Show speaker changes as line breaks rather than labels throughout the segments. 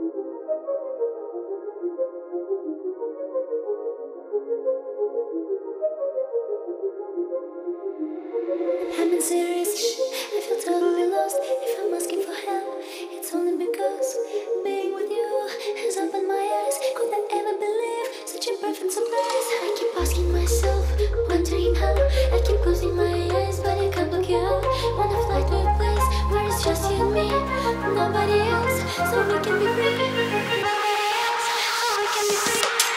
I'm in serious shit. I feel totally lost. If I'm asking for help, it's only because being with you has opened my eyes. Could I ever believe such a perfect surprise? I keep asking myself, wondering how. I keep closing my eyes, but I can't look out. Wanna fly to a place where it's just you and me, nobody else, so we can be free. So we can be free.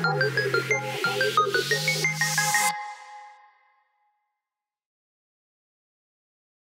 Thank you.